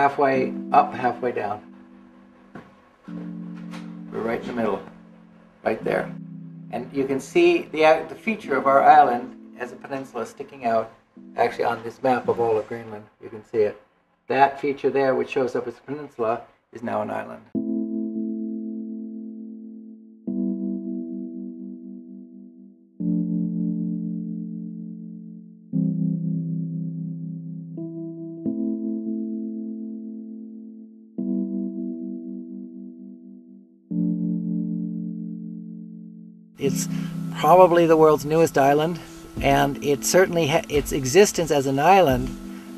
halfway up, halfway down. We're right in the middle, right there. And you can see the, uh, the feature of our island as a peninsula sticking out actually on this map of all of Greenland. You can see it. That feature there, which shows up as a peninsula, is now an island. It's probably the world's newest island, and it certainly its existence as an island,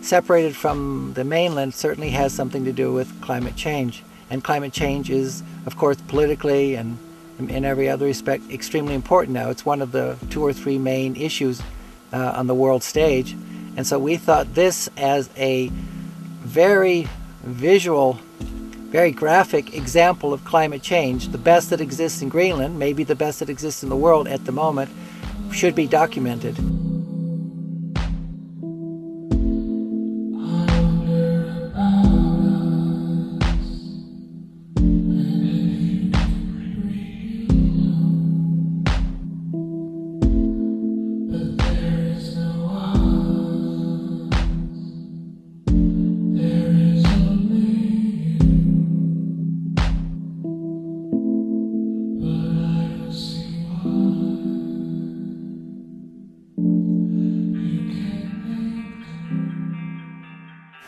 separated from the mainland, certainly has something to do with climate change. And climate change is, of course, politically and in every other respect, extremely important now. It's one of the two or three main issues uh, on the world stage. And so we thought this as a very visual very graphic example of climate change, the best that exists in Greenland, maybe the best that exists in the world at the moment, should be documented.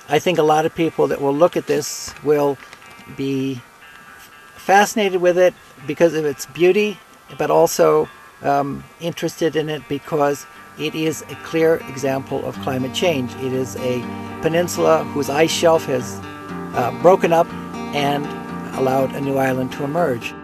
I think a lot of people that will look at this will be fascinated with it because of its beauty, but also um, interested in it because it is a clear example of climate change. It is a peninsula whose ice shelf has uh, broken up and allowed a new island to emerge.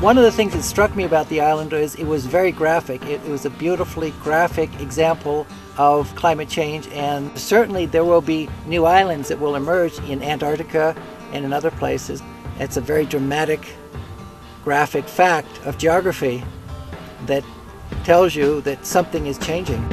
One of the things that struck me about the island is it was very graphic. It, it, was a beautifully graphic example of climate change and certainly there will be new islands that will emerge in Antarctica and in other places. It's a very dramatic graphic fact of geography that tells you that something is changing.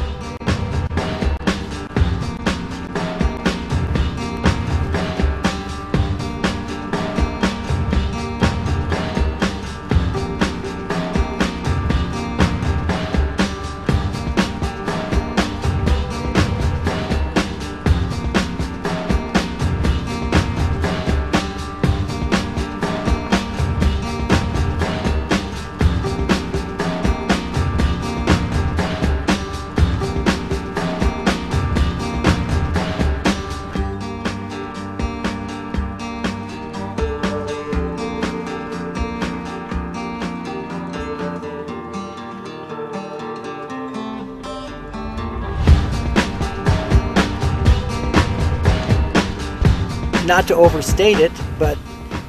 Not to overstate it, but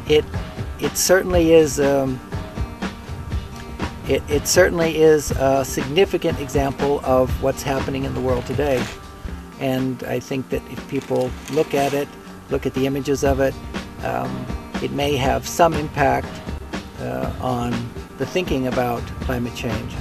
it it certainly is um, it, it certainly is a significant example of what's happening in the world today. And I think that if people look at it, look at the images of it, um, it may have some impact uh, on the thinking about climate change.